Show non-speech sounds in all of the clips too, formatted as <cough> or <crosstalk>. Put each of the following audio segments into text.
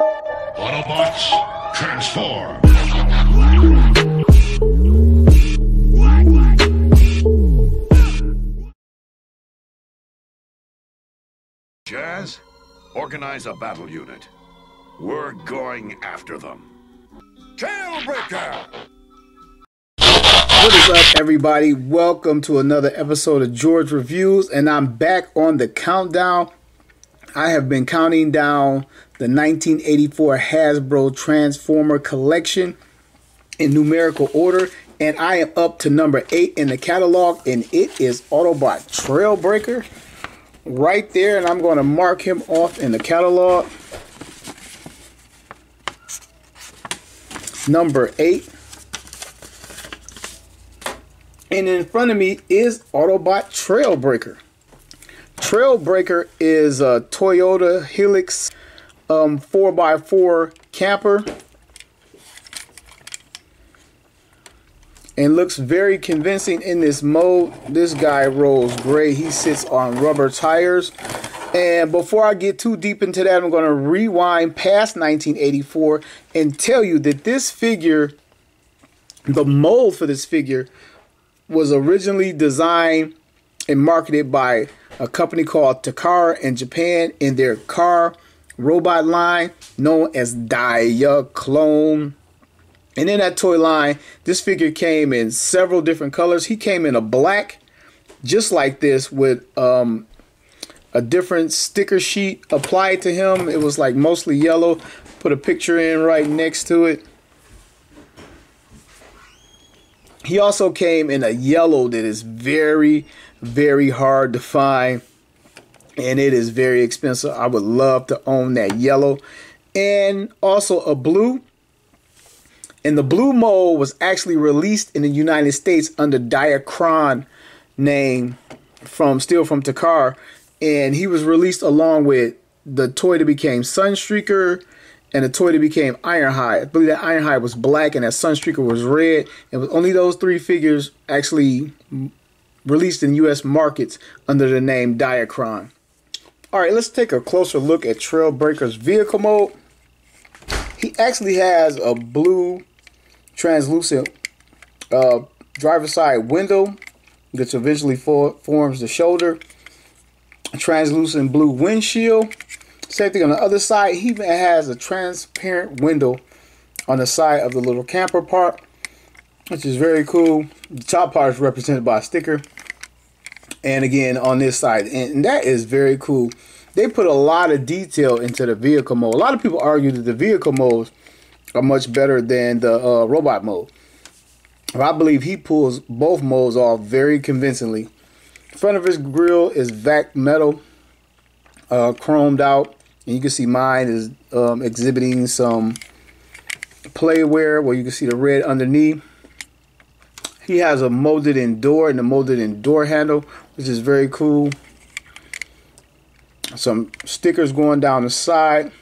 Autobots, transform! Jazz, organize a battle unit. We're going after them. Trailbreaker! What is up, everybody? Welcome to another episode of George Reviews, and I'm back on the countdown. I have been counting down the 1984 Hasbro Transformer collection in numerical order, and I am up to number eight in the catalog, and it is Autobot Trailbreaker right there, and I'm going to mark him off in the catalog. Number eight. And in front of me is Autobot Trailbreaker. Trailbreaker is a Toyota Hilux um, 4x4 camper. And looks very convincing in this mode. This guy rolls great. He sits on rubber tires. And before I get too deep into that, I'm going to rewind past 1984 and tell you that this figure, the mold for this figure, was originally designed and marketed by a company called Takara in Japan in their car robot line known as Diaclone. And in that toy line, this figure came in several different colors. He came in a black, just like this, with um, a different sticker sheet applied to him. It was like mostly yellow. Put a picture in right next to it. He also came in a yellow that is very, very hard to find. And it is very expensive. I would love to own that yellow. And also a blue. And the blue mold was actually released in the United States under Diakron name from still from Takara. And he was released along with the toy that became Sunstreaker and the toy that became Ironhide. I believe that Ironhide was black and that Sunstreaker was red. It was only those three figures actually released in U.S. markets under the name Diakron. All right, let's take a closer look at Trailbreaker's vehicle mode. He actually has a blue translucent uh, driver's side window that eventually for forms the shoulder. Translucent blue windshield same thing on the other side. He even has a transparent window on the side of the little camper part, which is very cool. The top part is represented by a sticker. And again, on this side, and that is very cool. They put a lot of detail into the vehicle mode. A lot of people argue that the vehicle modes are much better than the uh, robot mode. I believe he pulls both modes off very convincingly. The front of his grill is vac metal, uh, chromed out. And you can see mine is um, exhibiting some playware where you can see the red underneath. He has a molded in door and a molded in door handle, which is very cool. Some stickers going down the side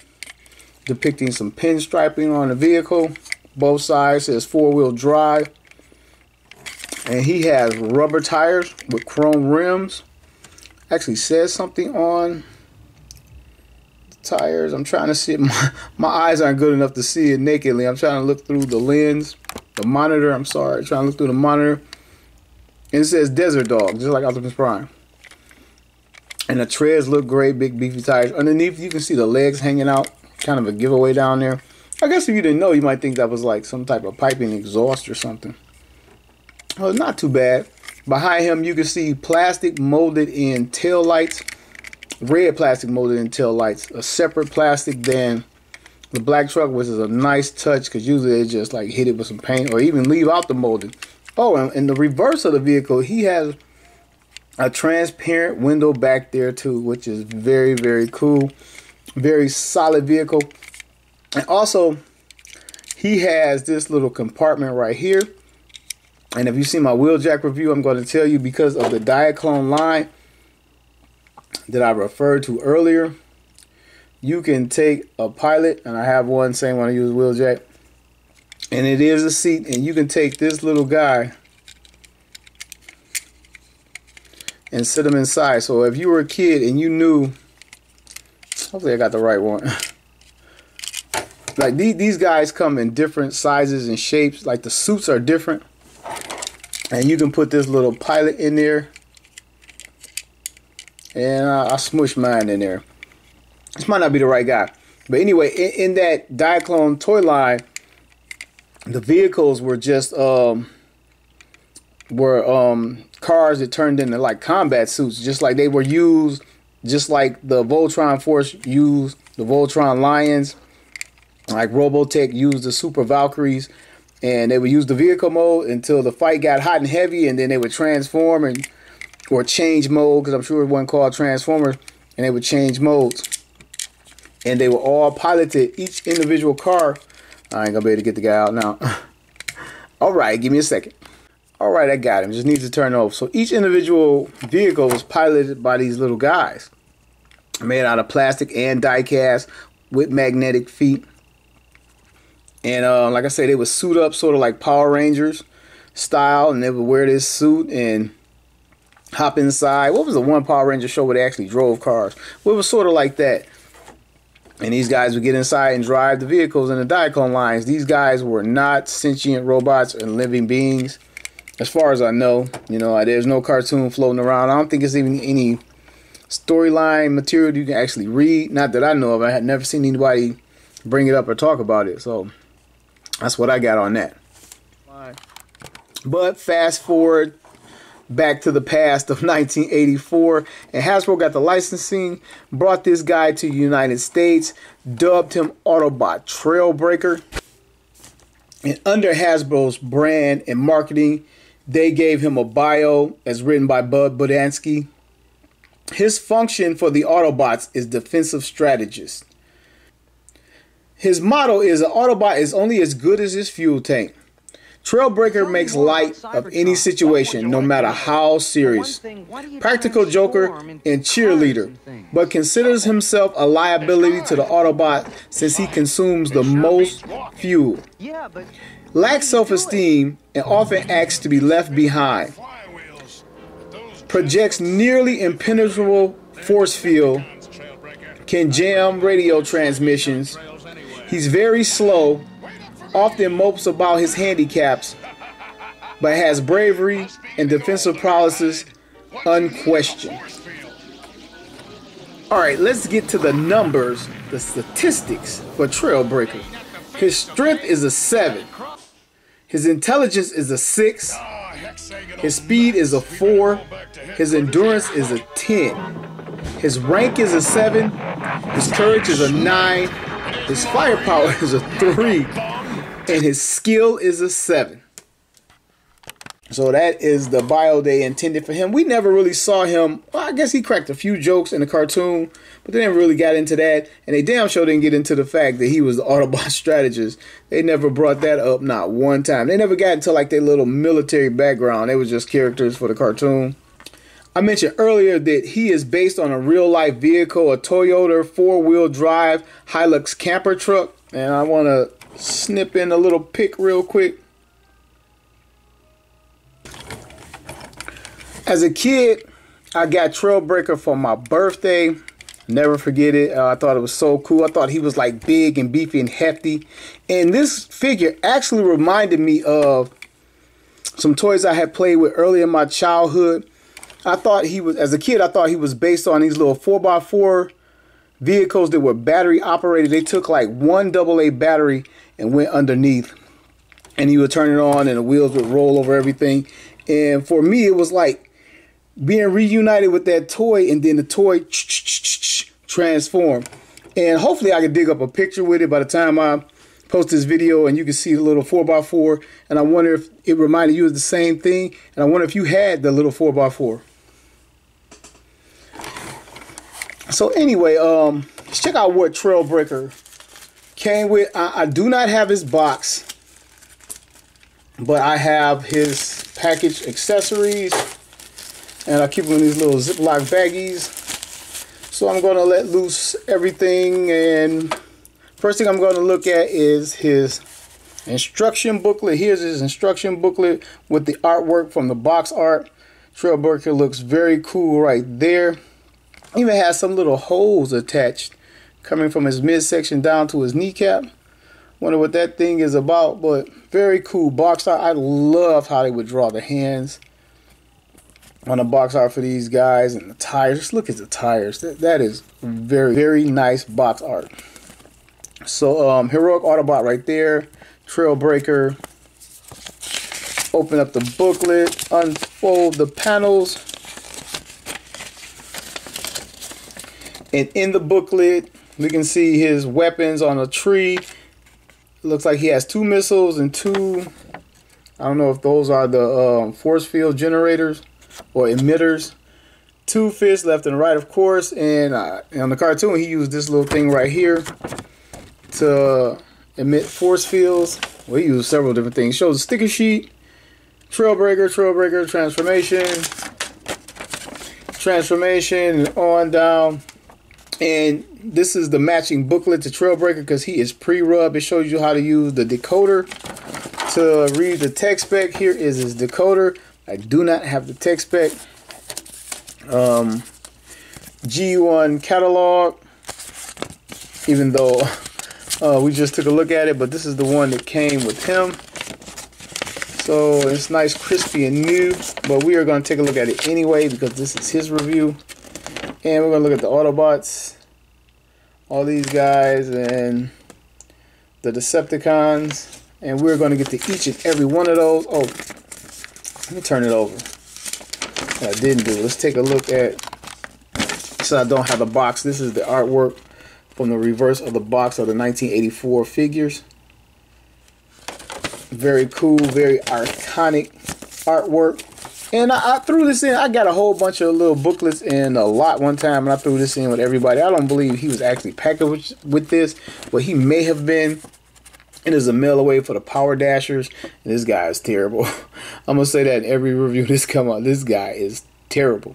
depicting some pinstriping on the vehicle. Both sides says four-wheel drive. And he has rubber tires with chrome rims. Actually says something on tires. I'm trying to see it. <laughs> My, my eyes aren't good enough to see it nakedly. I'm trying to look through the lens, the monitor. I'm sorry, trying to look through the monitor. And it says Desert Dog, just like Optimus Prime. And the treads look great, big beefy tires. Underneath, you can see the legs hanging out. Kind of a giveaway down there. I guess if you didn't know, you might think that was like some type of piping exhaust or something. Well, not too bad. Behind him, you can see plastic molded in tail lights red plastic molded tail lights, a separate plastic than the black truck, which is a nice touch because usually they just like hit it with some paint or even leave out the molding. Oh, and in the reverse of the vehicle, he has a transparent window back there too, which is very, very cool. Very solid vehicle. And also, he has this little compartment right here. And if you see my wheeljack review, I'm going to tell you because of the Diaclone line, that I referred to earlier, you can take a pilot, and I have one same when I use wheeljack, and it is a seat, and you can take this little guy and sit him inside. So if you were a kid and you knew, hopefully I got the right one. <laughs> like these, these guys come in different sizes and shapes. Like the suits are different. And you can put this little pilot in there. And I, I smush mine in there. This might not be the right guy. But anyway, in, in that Diaclone toy line, the vehicles were just um were um cars that turned into like combat suits, just like they were used, just like the Voltron Force used the Voltron Lions, like Robotech used the Super Valkyries, and they would use the vehicle mode until the fight got hot and heavy, and then they would transform and or change mode because I'm sure it wasn't called Transformers, and they would change modes, and they were all piloted each individual car. I ain't gonna be able to get the guy out now. <laughs> all right, give me a second. All right, I got him. Just needs to turn off. So each individual vehicle was piloted by these little guys, made out of plastic and die-cast with magnetic feet. And uh, like I said, they would suit up sort of like Power Rangers style, and they would wear this suit and hop inside. What was the one Power Ranger show where they actually drove cars? Well, it was sort of like that. And these guys would get inside and drive the vehicles in the Diaclone lines. These guys were not sentient robots and living beings as far as I know, you know, there's no cartoon floating around. I don't think it's even any storyline material you can actually read. Not that I know of. I had never seen anybody bring it up or talk about it. So that's what I got on that. But fast forward back to the past of <laughs> 1984, and Hasbro got the licensing, brought this guy to the United States, dubbed him Autobot Trailbreaker. And under Hasbro's brand and marketing, they gave him a bio as written by Bud Budiansky. His function for the Autobots is defensive strategist. His motto is an Autobot is only as good as his fuel tank. Trailbreaker makes light of any situation, no matter how serious. Practical joker and cheerleader, but considers himself a liability to the Autobot since he consumes the most fuel. Lacks self esteem, and often acts to be left behind. Projects nearly impenetrable force field, can jam radio transmissions. He's very slow, often mopes about his handicaps, but has bravery and defensive prowess unquestioned. All right, let's get to the numbers, the statistics for Trailbreaker. His strength is a 7. His intelligence is a 6. His speed is a 4. His endurance is a 10. His rank is a 7. His courage is a 9. His firepower <laughs> is a 3. And his skill is a 7. So that is the bio they intended for him. We never really saw him. Well, I guess he cracked a few jokes in the cartoon, but they never really got into that. And they damn sure didn't get into the fact that he was the <laughs> Autobot strategist. They never brought that up, not one time. They never got into like their little military background. They was just characters for the cartoon. I mentioned earlier that he is based on a real life vehicle, a Toyota four wheel drive Hilux camper truck. And I want to snip in a little pic real quick. As a kid, I got Trailbreaker for my birthday. Never forget it. Uh, I thought it was so cool. I thought he was like big and beefy and hefty. And this figure actually reminded me of some toys I had played with early in my childhood. I thought he was, as a kid, I thought he was based on these little 4x4 vehicles that were battery operated. They took like one AA battery and went underneath. And you would turn it on and the wheels would roll over everything. And for me, it was like being reunited with that toy and then the toy transform. And hopefully I can dig up a picture with it by the time I post this video and you can see the little 4x4 and I wonder if it reminded you of the same thing and I wonder if you had the little 4x4. So anyway, um, let's check out what Trailbreaker came with. I, I do not have his box, but I have his package accessories and I keep them in these little Ziploc baggies. So I'm going to let loose everything and first thing I'm going to look at is his instruction booklet. Here's his instruction booklet with the artwork from the box art. Trailbreaker looks very cool right there. Even has some little holes attached coming from his midsection down to his kneecap. Wonder what that thing is about, but very cool box art. I love how they would draw the hands on the box art for these guys and the tires. Just look at the tires. That, that is very, very nice box art. So, um, Heroic Autobot right there. Trailbreaker. Open up the booklet. Unfold the panels. And in the booklet, we can see his weapons on a tree. Looks like he has two missiles and two. I don't know if those are the um, force field generators or emitters. Two fists left and right, of course. And uh, on the cartoon, he used this little thing right here to emit force fields. Well, he used several different things. Shows a sticker sheet, Trailbreaker, Trailbreaker, transformation, transformation, and on down. And this is the matching booklet to Trailbreaker because he is pre-rub. It shows you how to use the decoder to read the tech spec. Here is his decoder. I do not have the tech spec. Um, G1 catalog, even though <laughs> uh, we just took a look at it, but this is the one that came with him. So it's nice, crispy, and new, but we are going to take a look at it anyway because this is his review. And we're going to look at the Autobots, all these guys, and the Decepticons. And we're going to get to each and every one of those. Oh, let me turn it over. I didn't do. Let's take a look at, so I don't have the box. This is the artwork from the reverse of the box of the 1984 figures. Very cool, very iconic artwork. And I, I, threw this in. I got a whole bunch of little booklets in a lot one time, and I threw this in with everybody. I don't believe he was actually packaged with this, but he may have been. It is a mail away for the Power Dashers, and this guy is terrible. <laughs> I'm gonna say that in every review <laughs> this come on. This guy is terrible.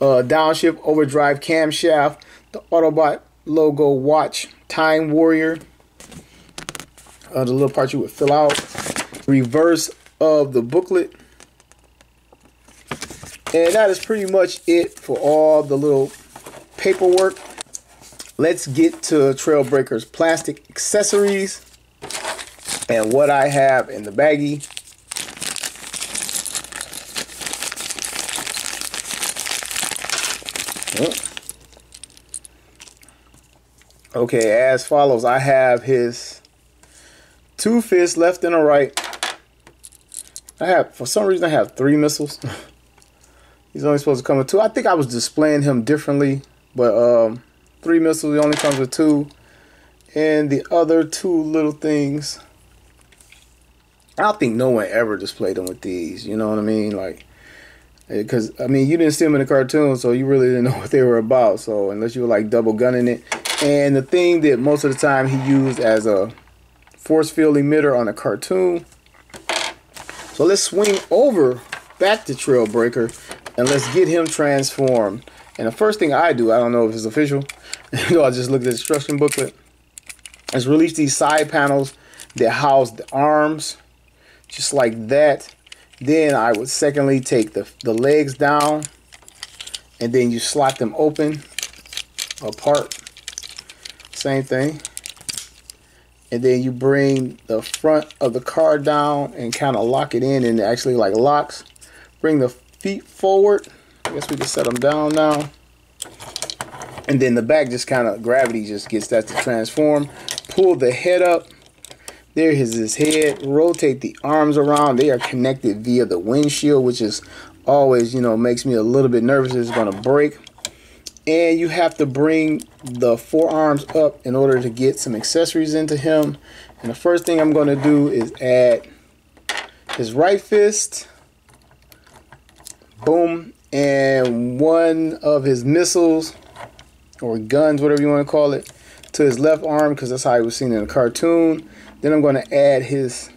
Uh, downshift overdrive camshaft, the Autobot logo watch, Time Warrior. Uh, the little part you would fill out. Reverse of the booklet. And that is pretty much it for all the little paperwork. Let's get to Trailbreaker's plastic accessories and what I have in the baggie. Okay, as follows. I have his two fists left and a right. I have, for some reason, I have three missiles. <laughs> He's only supposed to come with two. I think I was displaying him differently, but um, three missiles, he only comes with two. And the other two little things, I don't think no one ever displayed them with these. You know what I mean? Like, because I mean, you didn't see them in the cartoon, so you really didn't <laughs> know what they were about. So unless you were like double gunning it, and the thing that most of the time he used as a force field emitter on a cartoon. So let's swing over back to Trailbreaker and let's get him transformed. And the first thing I do, I don't know if it's official, <laughs> I just looked at the instruction booklet, is release these side panels that house the arms, just like that. Then I would secondly take the, the legs down and then you slot them open apart. Same thing. And then you bring the front of the car down and kind of lock it in and actually like locks. Bring the feet forward. I guess we can set them down now. And then the back just kind of, gravity just gets that to transform. Pull the head up. There is his head. Rotate the arms around. They are connected via the windshield, which is always, you know, makes me a little bit nervous. It's going to break. And you have to bring the forearms up in order to get some accessories into him. And the first thing I'm going to do is add his right fist boom, and one of his missiles or guns, whatever you want to call it, to his left arm because that's how he was seen in the cartoon. Then I'm going to add his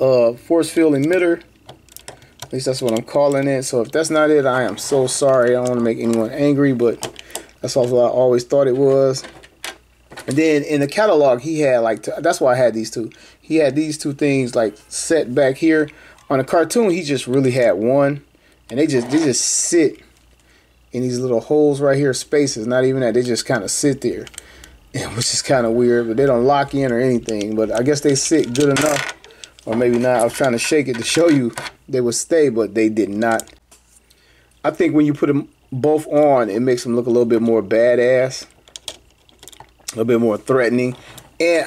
uh, force field emitter. At least that's what I'm calling it. So if that's not it, I am so sorry. I don't want to make anyone angry, but that's also what I always thought it was. And then in the catalog, he had like, that's why I had these two. He had these two things like set back here on a cartoon, he just really had one, and they just they just sit in these little holes right here, spaces. Not even that they just kind of sit there. <laughs> which is kind of weird. But they don't lock in or anything. But I guess they sit good enough, or maybe not. I was trying to shake it to show you they would stay, but they did not. I think when you put them both on, it makes them look a little bit more badass, a little bit more threatening. And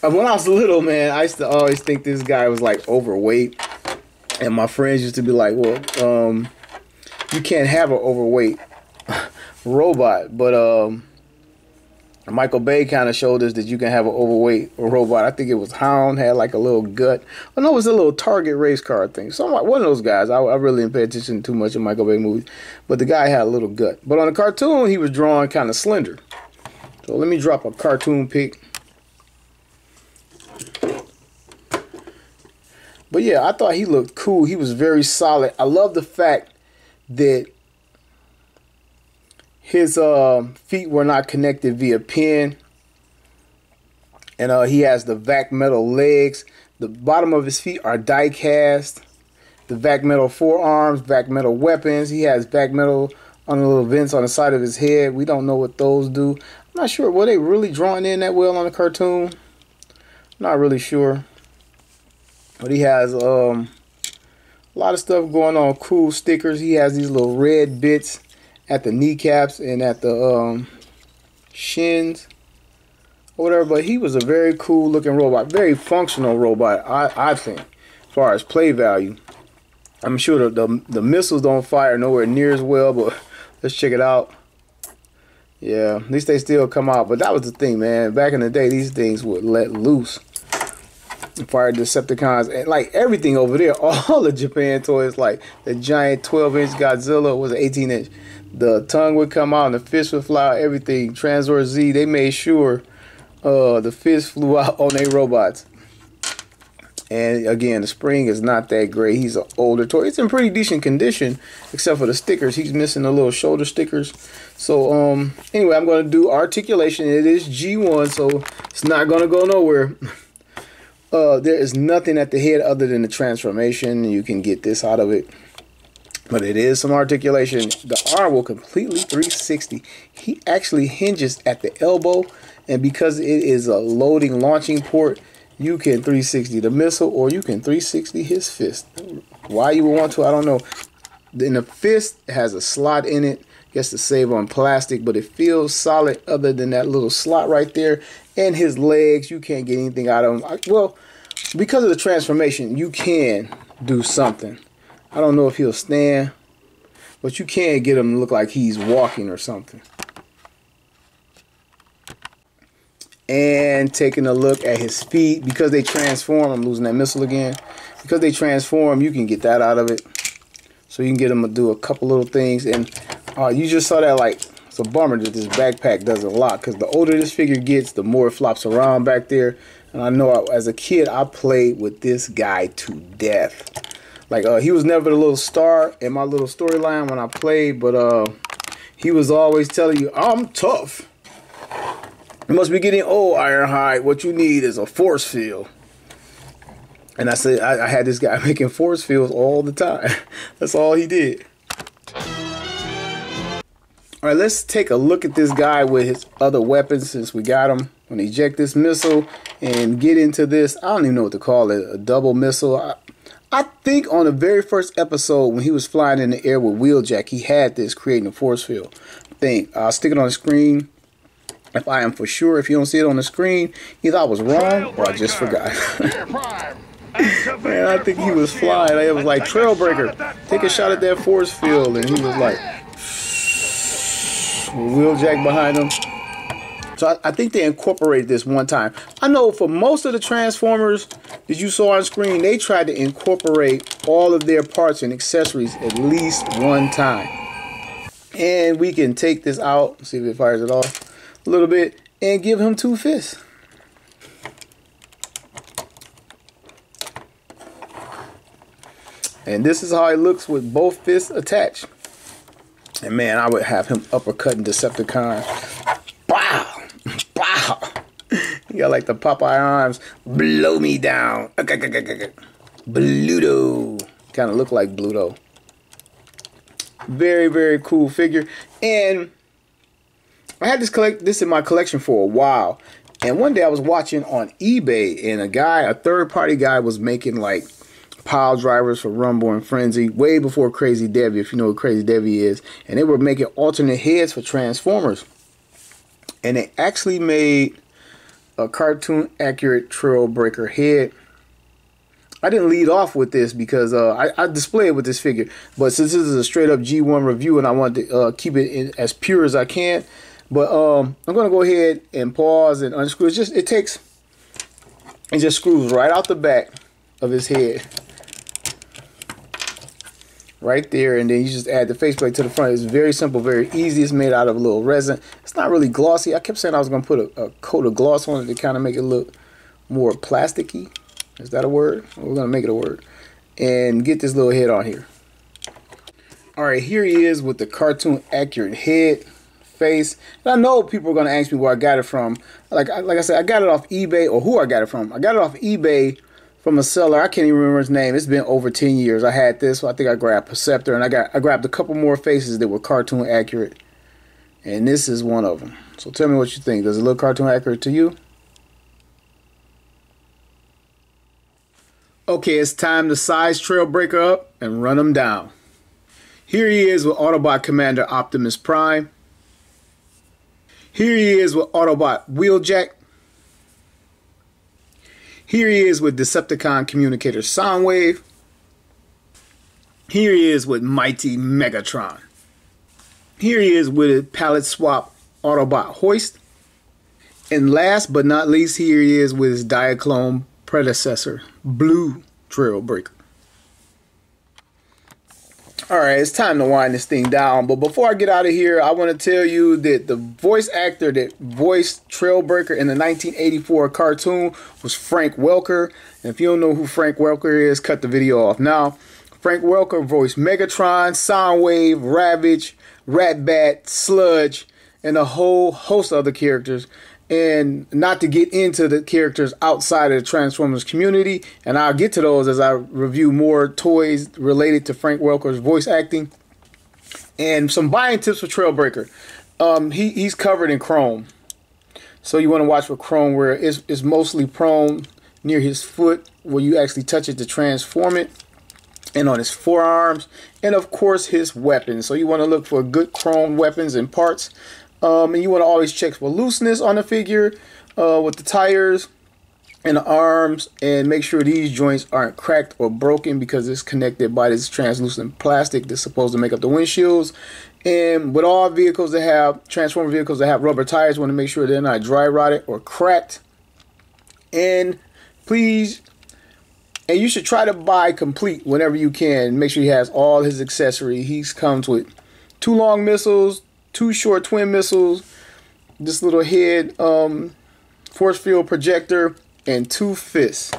when I was little, man, I used to always think this guy was like overweight. And my friends used to be like, well, um, you can't have an overweight <laughs> robot. But um, Michael Bay kind of showed us that you can have an overweight robot. I think it was Hound, had like a little gut. I know it was a little Target race car thing. So like, one of those guys. I, I really didn't pay attention too much in Michael Bay movies. But the guy had a little gut. But on the cartoon, he was drawn kind of slender. So let me drop a cartoon pic. But yeah, I thought he looked cool. He was very solid. I love the fact that his uh, feet were not connected via pin. And uh, he has the vac metal legs. The bottom of his feet are die cast. The vac metal forearms, vac metal weapons. He has vac metal on the little vents on the side of his head. We don't know what those do. I'm not sure. Were they really drawn in that well on the cartoon? Not really sure. But he has um, a lot of stuff going on. Cool stickers. He has these little red bits at the kneecaps and at the um, shins or whatever. But he was a very cool looking robot. Very functional robot, I, I think, as far as play value. I'm sure the, the, the missiles don't fire nowhere near as well, but <laughs> let's check it out. Yeah, at least they still come out. But that was the thing, man. Back in the day, these things would let loose fire Decepticons and like everything over there. <laughs> All the Japan toys, like the giant 12 inch Godzilla was 18 inch. The tongue would come out and the fist would fly out, everything. Tranzor Z, they made sure uh, the fist flew <laughs> out on their robots. And again, the spring is not that great. He's an older toy. It's in pretty decent condition, except for the stickers. He's missing the little shoulder stickers. So, um, anyway, I'm going to do articulation. It is G1, so it's not going to go nowhere. <laughs> Uh, there is nothing at the head other than the transformation. You can get this out of it. But it is some articulation. The arm will completely 360. He actually hinges at the elbow. And because it is a loading launching port, you can 360 the missile or you can 360 his fist. Why you would want to, I don't know. Then the fist has a slot in it. Gets to save on plastic, but it feels solid other than that little slot right there. And his legs, you can't get anything out of him. Well, because of the transformation, you can do something. I don't know if he'll stand, but you can get him to look like he's walking or something. And taking a look at his feet, because they transform, I'm losing that missile again. Because they transform, you can get that out of it. So you can get him to do a couple little things. And uh, you just saw that like it's a bummer that this backpack does a lot because the older this figure gets, the more it flops around back there. And I know as a kid, I played with this guy to death. Like uh, he was never the little star in my little storyline when I played, but uh, he was always telling you, "I'm tough." You must be getting old, Ironhide. What you need is a force field. And I said, I, I had this guy <laughs> making force fields all the time. That's all he did. All right, let's take a look at this guy with his other weapons since we got him. When he eject this missile and get into this, I don't even know what to call it, a double missile. I, I think on the very first episode when he was flying in the air with Wheeljack, he had this creating a force field thing. I'll stick it on the screen. If I am for sure, if you don't see it on the screen, either I was wrong or I just forgot. <laughs> Man, I think he was flying. It was like Trailbreaker. Take a shot at that force field, and he was like, Wheeljack behind him. So I, I, think they incorporated this one time. I know for most of the Transformers that you saw on screen, they tried to incorporate all of their parts and accessories at least one time. And we can take this out, see if it fires it off a little bit, and give him two fists. And this is how it looks with both fists attached. And man, I would have him uppercutting Decepticon. Wow! Wow! <laughs> You got like the Popeye arms. Blow me down. Okay, Bluto. Kind of look like Bluto. Very, very cool figure. And I had this collect this in my collection for a while. And one day I was watching on eBay and a guy, a third party guy was making like pile drivers for Rumble and Frenzy way before Crazy Debbie, if you know what Crazy Debbie is. And they were making alternate heads for Transformers. And they actually made a cartoon accurate Trailbreaker head. I didn't lead off with this because uh, I, I display it with this figure. But since this is a straight up G1 review and I want to uh, keep it in, as pure as I can, but um, I'm going to go ahead and pause and unscrew. It's just, it takes, it just screws right out the back of his head right there and then you just add the faceplate to the front. It's very simple very easy. It's made out of a little resin. It's not really glossy. I kept saying i was going to put a, a, coat of gloss on it to kind of make it look more plasticky. Is that a word? We're going to make it a word. And get this little head on here. All right here he is with the cartoon accurate head face. And i know people are going to ask me where i got it from. Like, like i said i got it off ebay or who i got it from. I got it off ebay from a seller. I can't even remember his name. It's been over 10 years. I had this. I think I grabbed Perceptor and I got I grabbed a couple more faces that were cartoon accurate. And this is one of them. So tell me what you think. Does it look cartoon accurate to you? Okay, it's time to size Trailbreaker up and run him down. Here he is with Autobot Commander Optimus Prime. Here he is with Autobot Wheeljack. Here he is with Decepticon Communicator Soundwave. Here he is with Mighty Megatron. Here he is with Palette Swap Autobot Hoist. And last but not least, here he is with his Diaclone predecessor, Blue Trailbreaker. All right, it's time to wind this thing down. But before I get out of here, I want to tell you that the voice actor that voiced Trailbreaker in the 1984 cartoon was Frank Welker. And if you don't know who Frank Welker is, cut the video off now. Frank Welker voiced Megatron, Soundwave, Ravage, Ratbat, Sludge, and a whole host of other characters and not to get into the characters outside of the Transformers community. And I'll get to those as I review more toys related to Frank Welker's voice acting. And some buying tips for Trailbreaker. Um, he, he's covered in chrome. So you want to watch for chrome where it's, it's mostly prone near his foot where you actually touch it to transform it and on his forearms and of course his weapons so you want to look for good chrome weapons and parts um, and you want to always check for looseness on the figure uh, with the tires and the arms and make sure these joints aren't cracked or broken because it's connected by this translucent plastic that's supposed to make up the windshields. And with all vehicles that have transformer vehicles that have rubber tires, want to make sure they're not dry rotted or cracked. And please, and you should try to buy complete whenever you can. Make sure he has all his accessory. He comes with two long missiles, two short twin missiles, this little head um, force field projector, and two fists.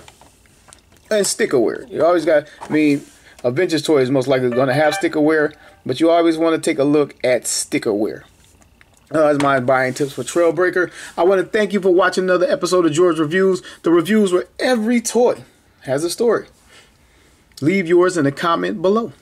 And stickerware. You always got, I mean, a vintage toy is most likely going to have stickerware, but you always want to take a look at stickerware. Uh, that's my buying tips for Trailbreaker. I want to thank you for watching another episode of George Reviews. The reviews where every toy has a story. Leave yours in the comment below.